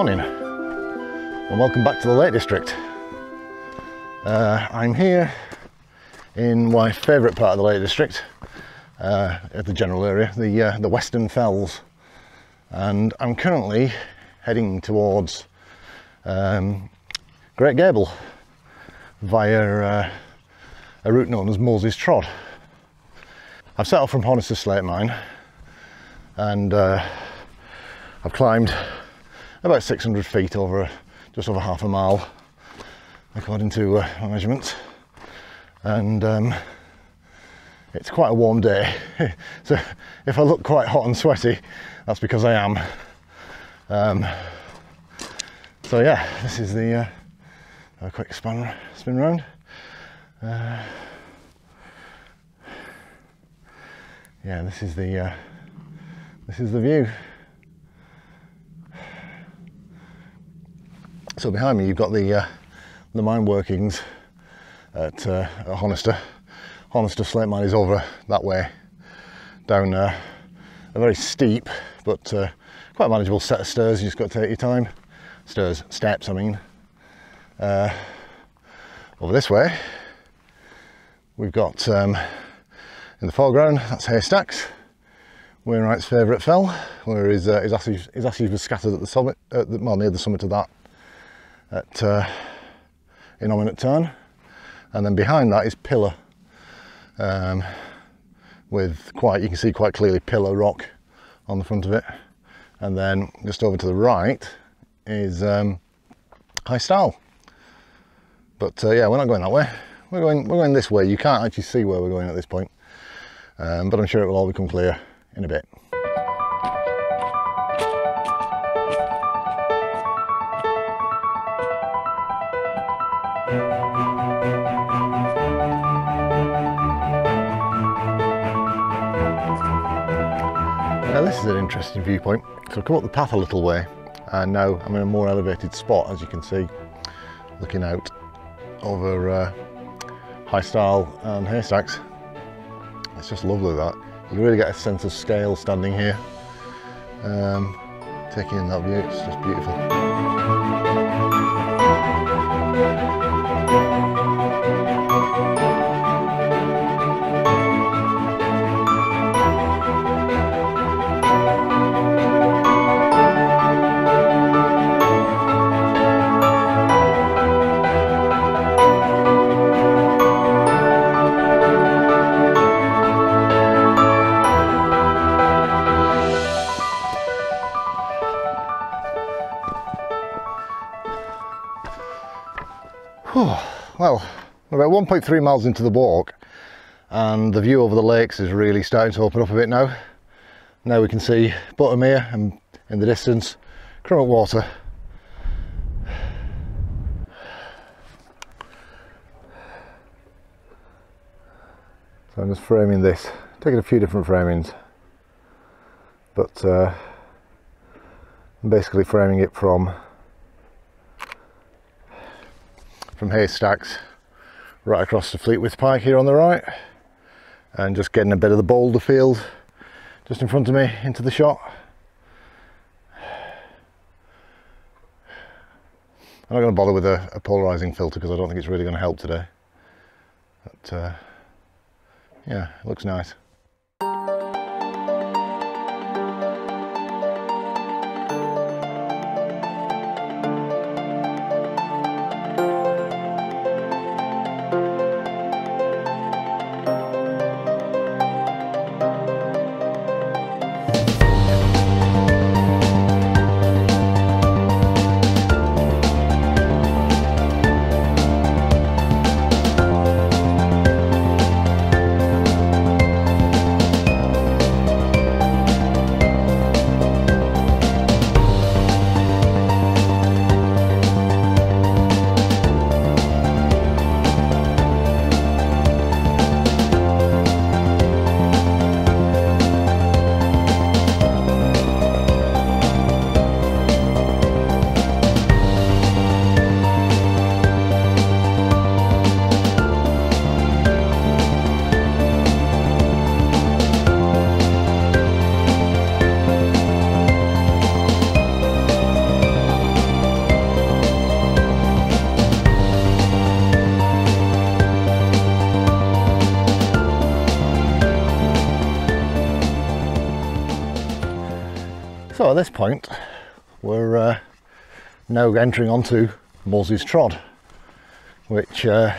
Morning and welcome back to the Lake District. Uh, I'm here in my favourite part of the Lake District, uh, at the general area, the, uh, the Western Fells, and I'm currently heading towards um, Great Gable via uh, a route known as Moses Trod. I've set off from Honister Slate Mine and uh, I've climbed about 600 feet over just over half a mile according to uh, my measurements. And um, it's quite a warm day. So if I look quite hot and sweaty that's because I am. Um, so yeah this is the uh, a quick spin, spin round. Uh, yeah this is the uh, this is the view so behind me you've got the uh, the mine workings at, uh, at Honister Honister slate mine is over that way down uh, a very steep but uh, quite manageable set of stairs you just got to take your time. Stairs steps I mean. Uh, over this way we've got um, in the foreground that's haystacks. Wainwright's favourite fell, where his, uh, his, ashes, his ashes were scattered at the summit, at the, well, near the summit of that, at uh, Innominate Tarn. And then behind that is Pillar, um, with quite, you can see quite clearly Pillar rock on the front of it. And then just over to the right is um, High Stile. But uh, yeah, we're not going that way. We're going, we're going this way. You can't actually see where we're going at this point. Um, but I'm sure it will all become clear in a bit. This is an interesting viewpoint. So I've come up the path a little way and now I'm in a more elevated spot as you can see looking out over uh, High Stile and Haystacks. It's just lovely that. You really get a sense of scale standing here. Um, taking in that view, it's just beautiful. 1.3 miles into the walk and the view over the lakes is really starting to open up a bit now. Now we can see Buttermere and in the distance Crummock Water. So I'm just framing this, taking a few different framings, but uh, I'm basically framing it from from Haystacks right across the Fleetwith Pike here on the right and just getting a bit of the boulder field just in front of me into the shot. I'm not going to bother with a, a polarizing filter because I don't think it's really going to help today. But uh, yeah, looks nice. This point, we're uh, now entering onto Moses Trod, which uh,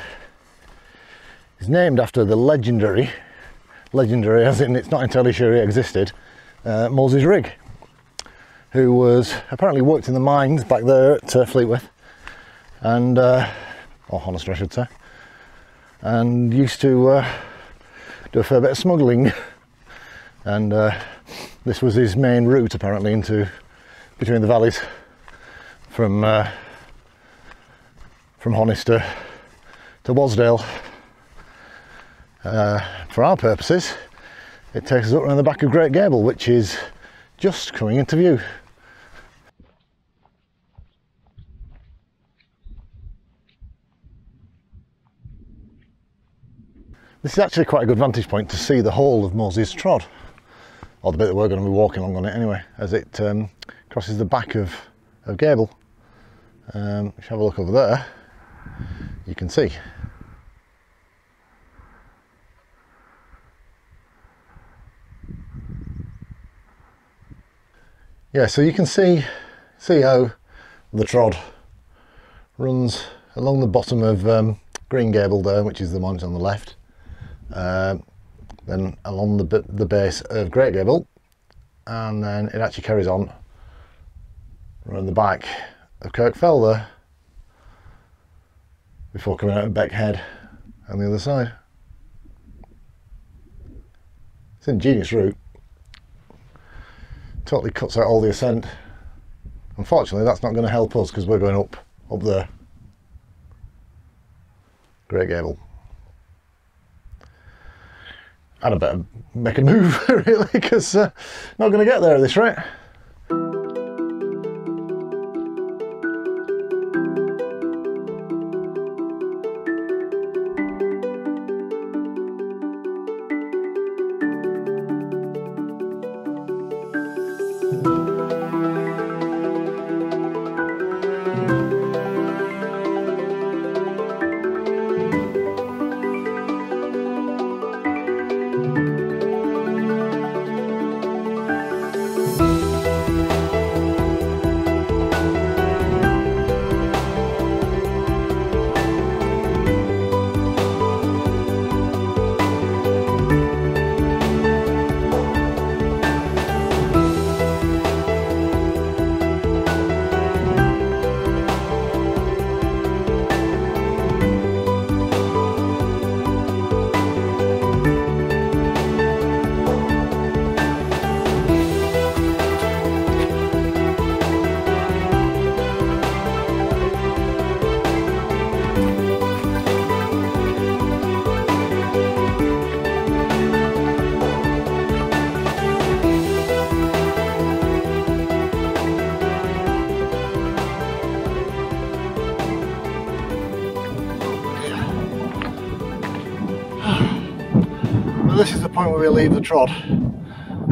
is named after the legendary, legendary as in it's not entirely sure he existed, uh, Moses Rigg, who was apparently worked in the mines back there at uh, Fleetwith, and uh, or Honister I should say, and used to uh, do a fair bit of smuggling, and uh, this was his main route apparently into between the valleys from uh, from Honister to Wasdale. Uh, for our purposes, it takes us up around the back of Great Gable, which is just coming into view. This is actually quite a good vantage point to see the whole of Moses Trod, or the bit that we're going to be walking along on it anyway, as it um, crosses the back of, of Gable. Um, if you have a look over there, you can see. Yeah, so you can see see how the trod runs along the bottom of um, Green Gable there, which is the mountain on the left, um, then along the, the base of Great Gable, and then it actually carries on around the back of Kirkfell there before coming out of Beckhead on the other side. It's an ingenious route. Totally cuts out all the ascent. Unfortunately, that's not going to help us because we're going up, up there. Great Gable. I'd better make a move, really, because uh, not going to get there at this rate. We leave the trod.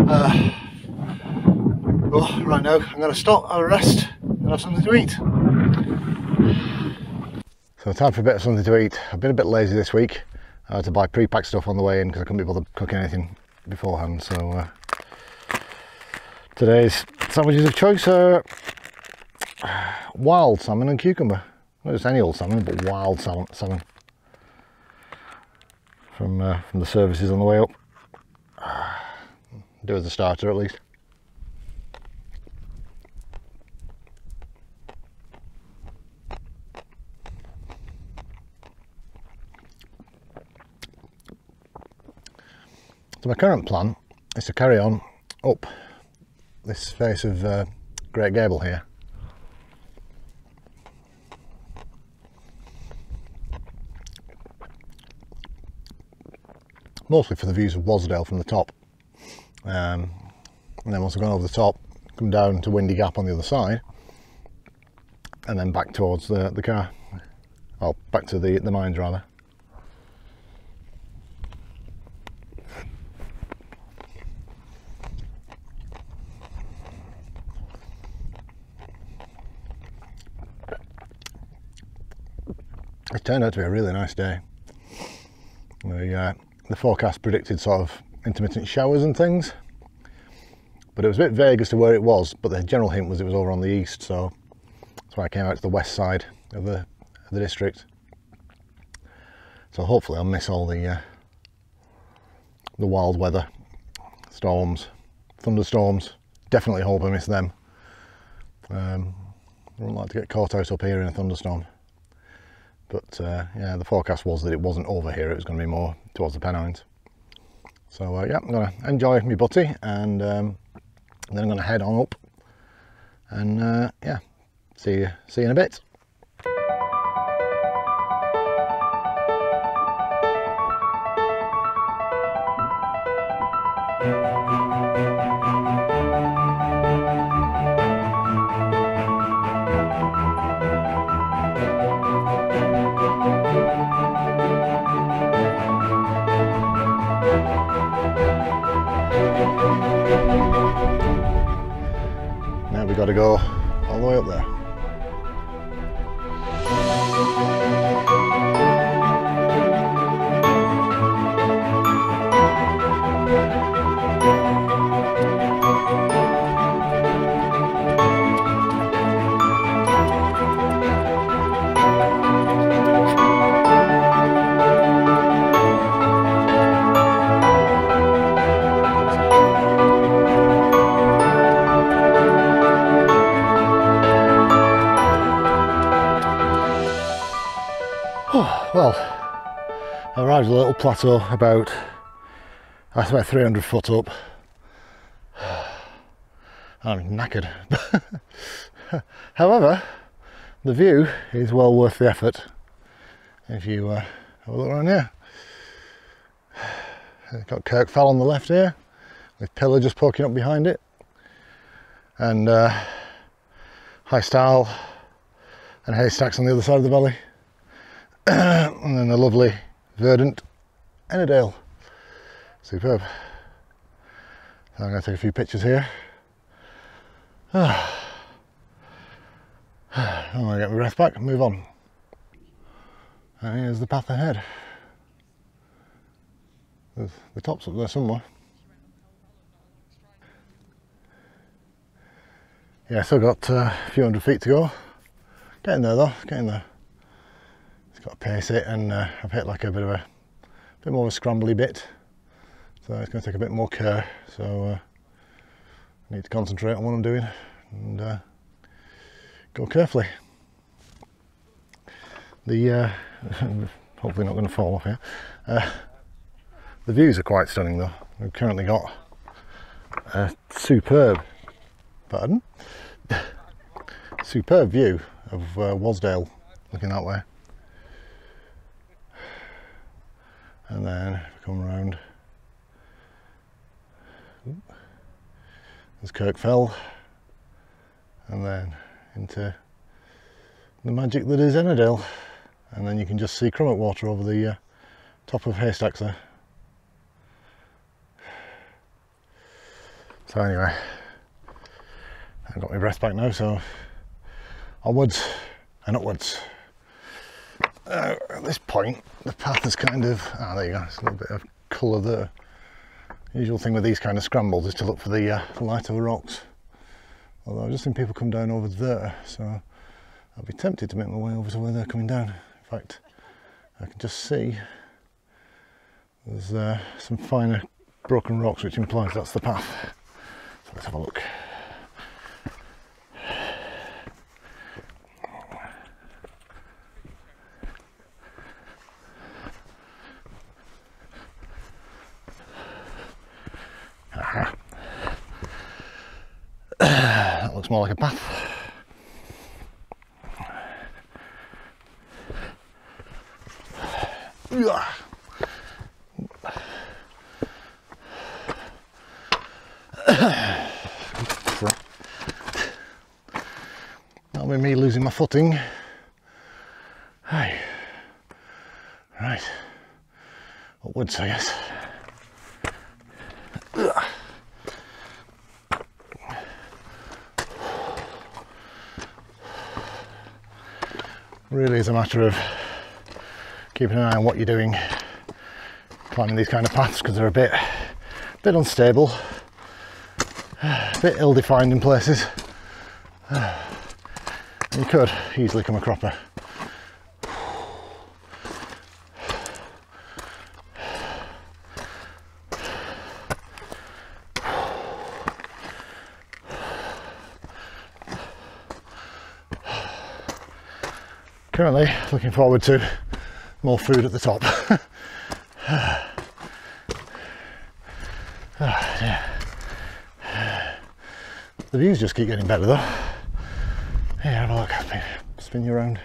Uh, well, right now I'm going to stop, have a rest, and have something to eat. So time for a bit of something to eat. I've been a bit lazy this week. I had to buy pre-packed stuff on the way in because I couldn't be bothered cooking anything beforehand. So uh, today's sandwiches of choice are wild salmon and cucumber. Not just any old salmon, but wild salmon. salmon from uh, from the services on the way up. Do as a starter at least. So my current plan is to carry on up this face of uh, Great Gable here mostly for the views of Wasdale from the top. Um, and then once I've gone over the top, come down to Windy Gap on the other side, and then back towards the, the car. Well, back to the, the mines rather. It turned out to be a really nice day. The, uh, the forecast predicted sort of intermittent showers and things but it was a bit vague as to where it was, but the general hint was it was over on the east, so that's why I came out to the west side of the, of the district. So hopefully I'll miss all the uh, the wild weather, storms, thunderstorms. Definitely hope I miss them. Um, I wouldn't like to get caught out up here in a thunderstorm. But uh, yeah, the forecast was that it wasn't over here, it was going to be more towards the Pennines. So uh, yeah, I'm to enjoy my butty and um, then I'm to head on up and uh, yeah, see you, see you in a bit. Now we got to go all the way up there. A little plateau about, that's about 300 foot up. I'm knackered. However, the view is well worth the effort if you uh, have a look around here. Got Kirkfell on the left here, with Pillar just poking up behind it, and uh, High Stile and Haystacks on the other side of the valley. and then the lovely verdant Ennerdale. Superb. So I'm going to take a few pictures here. I'm going to get my breath back and move on. And here's the path ahead. There's the top's up there somewhere. Yeah, still got uh, a few hundred feet to go. Getting there though, getting there got to pace it and uh, I've hit like a bit of a bit more of a scrambly bit. So it's going to take a bit more care so uh, I need to concentrate on what I'm doing and uh, go carefully. The uh, hopefully not going to fall off here. Uh, the views are quite stunning though. We've currently got a superb pardon? Superb view of uh, Wasdale looking that way and then come around. There's Kirkfell and then into the magic that is Ennerdale. And then you can just see Crummock Water over the uh, top of Haystacks there. So anyway. I've got my breath back now so onwards and upwards uh, at this point the path is kind of ah there you go it's a little bit of colour there. Usual thing with these kind of scrambles is to look for the, uh, lighter rocks. Although I've just seen people come down over there so I'll be tempted to make my way over to where they're coming down. In fact I can just see there's uh, some finer broken rocks which implies that's the path. So let's have a look looks more like a path. That'll be me losing my footing. Hey. Right. Upwards, I guess. Really is a matter of keeping an eye on what you're doing climbing these kind of paths because they're a bit a bit unstable a bit ill-defined in places. You could easily come a cropper. Currently looking forward to more food at the top. The views just keep getting better though. Here, have a look. Spin you around.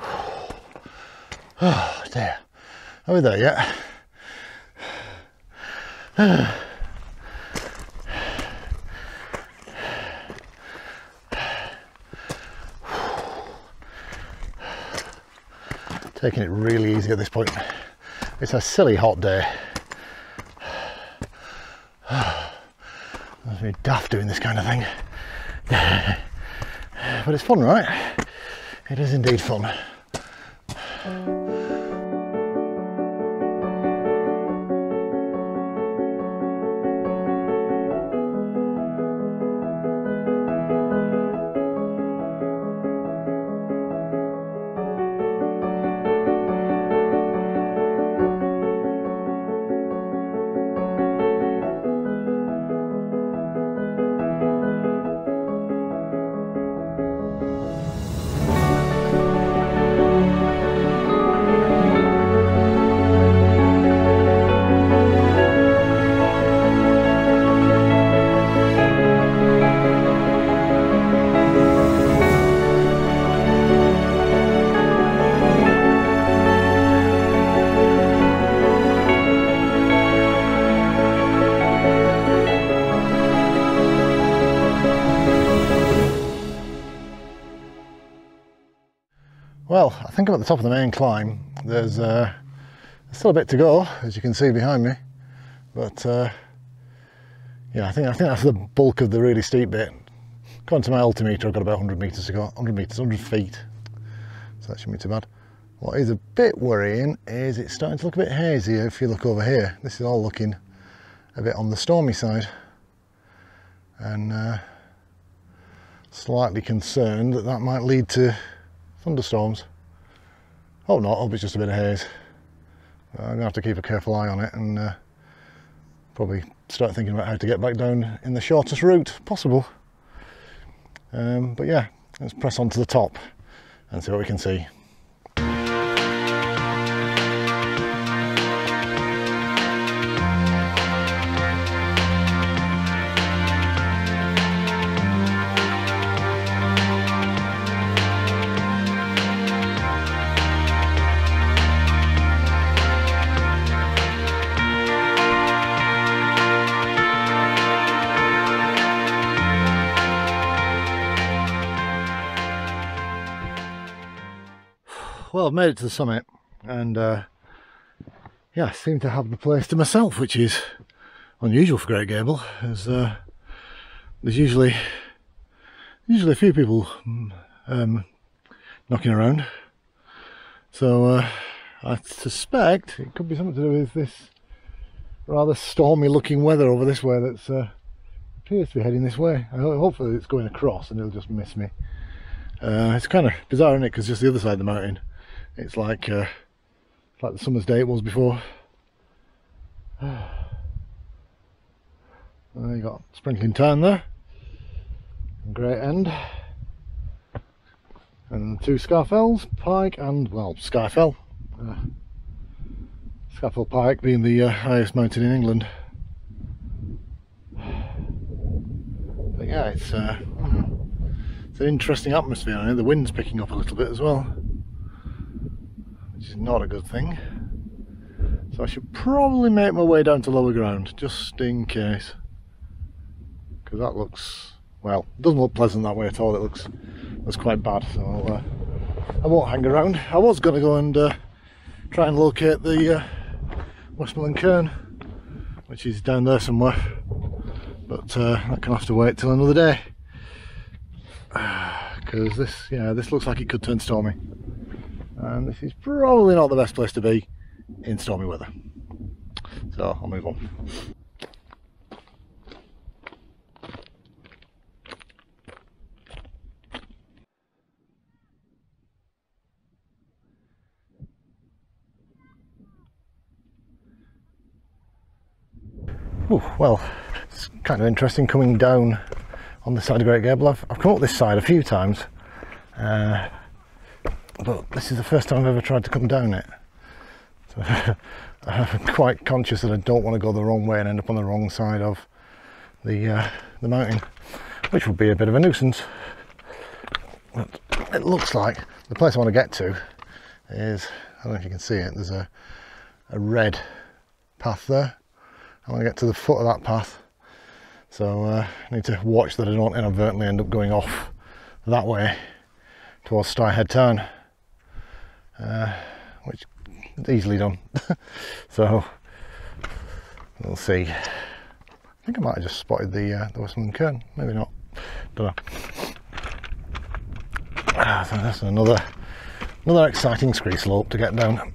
Oh dear. Are we there yet? Taking it really easy at this point. It's a silly hot day. It's really daft doing this kind of thing. but it's fun, right? It is indeed fun. Think I'm at the top of the main climb. There's, uh, still a bit to go, as you can see behind me. But uh, yeah, I think I think that's the bulk of the really steep bit. According to my altimeter, I've got about 100 metres to go. 100 metres, 100 feet. So that shouldn't be too bad. What is a bit worrying is it's starting to look a bit hazy if you look over here. This is all looking a bit on the stormy side. And uh, slightly concerned that that might lead to thunderstorms. Hope not, hope it's just a bit of haze. I'm going to have to keep a careful eye on it and uh, probably start thinking about how to get back down in the shortest route possible. Um, but yeah, let's press on to the top and see what we can see. I've made it to the summit and uh, yeah, I seem to have the place to myself, which is unusual for Great Gable, as uh, there's usually usually a few people um, knocking around. So uh, I suspect it could be something to do with this rather stormy looking weather over this way that's uh, appears to be heading this way. Hopefully it's going across and it'll just miss me. Uh, it's kind of bizarre, isn't it? Because just the other side of the mountain it's like uh, like the summer's day it was before. There you got sprinkling tarn there, great end, and two Scafells, Pike, and well, Scafell. Uh, Scafell Pike being the uh, highest mountain in England. But yeah, it's uh, it's an interesting atmosphere. I know the wind's picking up a little bit as well which is not a good thing. So I should probably make my way down to lower ground, just in case. Because that looks, well, it doesn't look pleasant that way at all. It looks, looks quite bad. So I'll, uh, I won't hang around. I was going to go and uh, try and locate the uh, Westmorland Cairn, which is down there somewhere. But uh, that can have to wait till another day. Because this, yeah, this looks like it could turn stormy and this is probably not the best place to be in stormy weather. So I'll move on. Well, it's kind of interesting coming down on the side of Great Gable. I've, I've come up this side a few times, uh, but this is the first time I've ever tried to come down it. So I'm quite conscious that I don't want to go the wrong way and end up on the wrong side of the uh, the mountain, which would be a bit of a nuisance. But it looks like the place I want to get to is I don't know if you can see it. There's a a red path there. I want to get to the foot of that path, so uh, I need to watch that I don't inadvertently end up going off that way towards Styhead Tarn, uh, which is easily done. so we'll see. I think I might have just spotted the uh, the Westmorland Cairn. Maybe not. Don't know. Ah, so that's another another exciting scree slope to get down.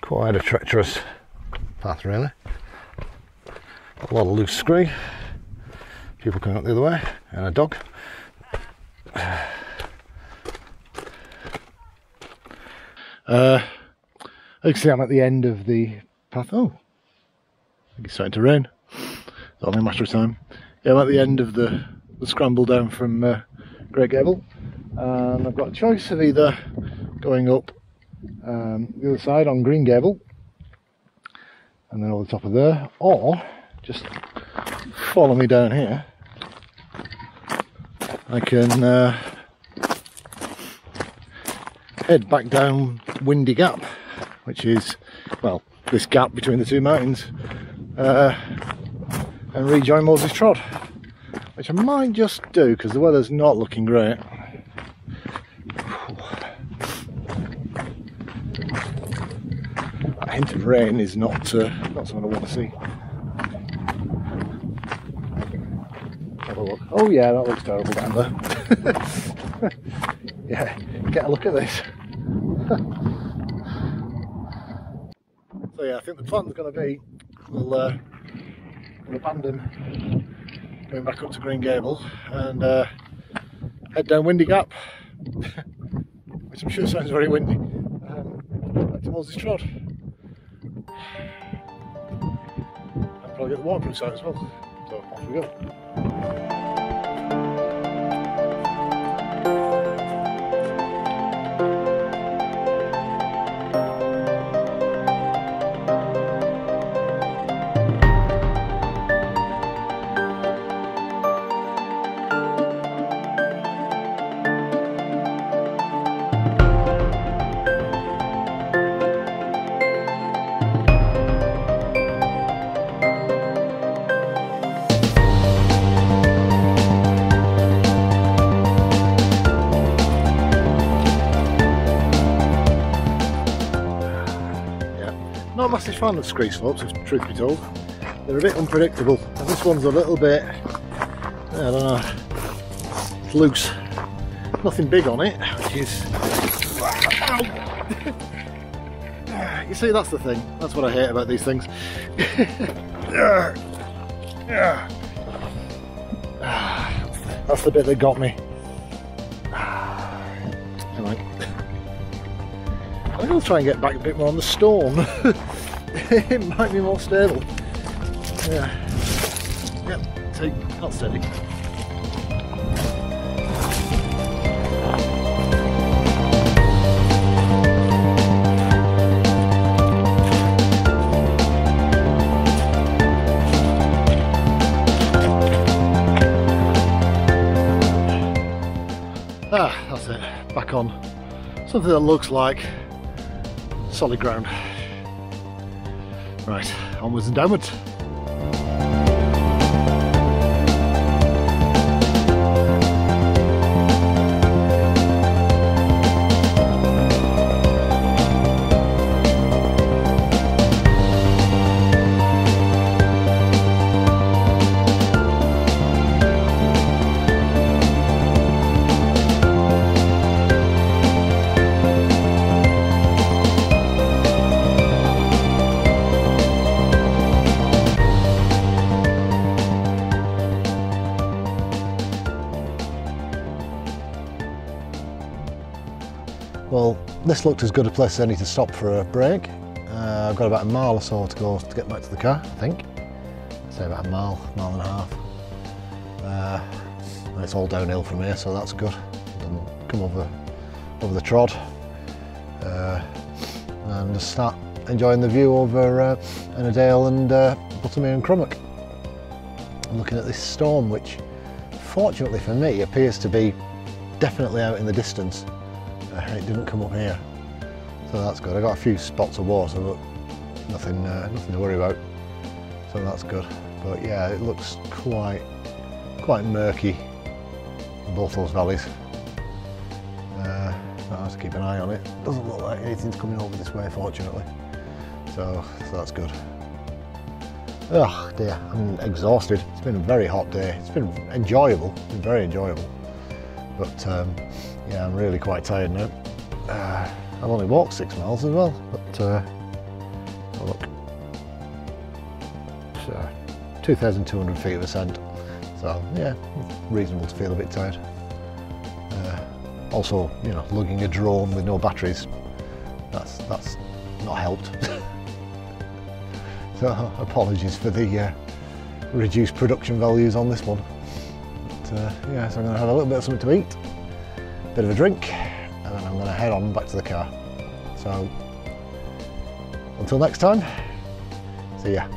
Quite a treacherous path, really. A lot of loose scree. People coming up the other way, and a dog. Uh, see I'm at the end of the path. Oh, I think it's starting to rain. It's only a matter of time. Yeah, I'm at the end of the, the scramble down from uh, Great Gable. And I've got a choice of either going up um, the other side on Green Gable and then over the top of there, or just follow me down here. I can uh, head back down Windy Gap, which is, well, this gap between the two mountains, uh, and rejoin Moses Trod, which I might just do because the weather's not looking great. A hint of rain is not uh, not something I want to see. Have a look. Oh yeah, that looks terrible down there. yeah, get a look at this. so yeah, I think the plan's going to be we'll, uh, we'll abandon going back up to Green Gable and uh, head down Windy Gap, which I'm sure sounds very windy, um, back to Moses Trod. And probably get the waterproof out as well. So off we go. Fan of scree slopes, if truth be told. They're a bit unpredictable, and this one's a little bit, I don't know, it's loose. Nothing big on it, which is. you see, that's the thing. That's what I hate about these things. That's the bit that got me. I'm going to try and get back a bit more on the storm. it might be more stable. Yeah. Yep, take not steady. Ah, that's it. Back on something that looks like solid ground. Right, onwards and downwards. Looked as good a place as any to stop for a break. Uh, I've got about a mile or so to go to get back to the car, I think. Say about a mile, mile and a half. Uh, and it's all downhill from here, so that's good. Come over, over the trod uh, and just start enjoying the view over uh, Ennerdale and uh, Buttermere and Crummock. I'm looking at this storm, which fortunately for me appears to be definitely out in the distance. Uh, it didn't come up here, so that's good. I got a few spots of water, but nothing, uh, nothing to worry about. So that's good. But yeah, it looks quite, quite murky in both those valleys. Uh, so I have to keep an eye on it. Doesn't look like anything's coming over this way, fortunately. So, so that's good. Oh dear, I'm exhausted. It's been a very hot day. It's been enjoyable, it's been very enjoyable. But um, yeah, I'm really quite tired now. Uh, I've only walked six miles as well, but uh, oh look, so 2,200 feet of ascent. So yeah, reasonable to feel a bit tired. Uh, also, you know, lugging a drone with no batteries, that's that's not helped. so apologies for the uh, reduced production values on this one. But uh, yeah, so I'm going to have a little bit of something to eat, bit of a drink, I'm to head on back to the car. So until next time, see ya.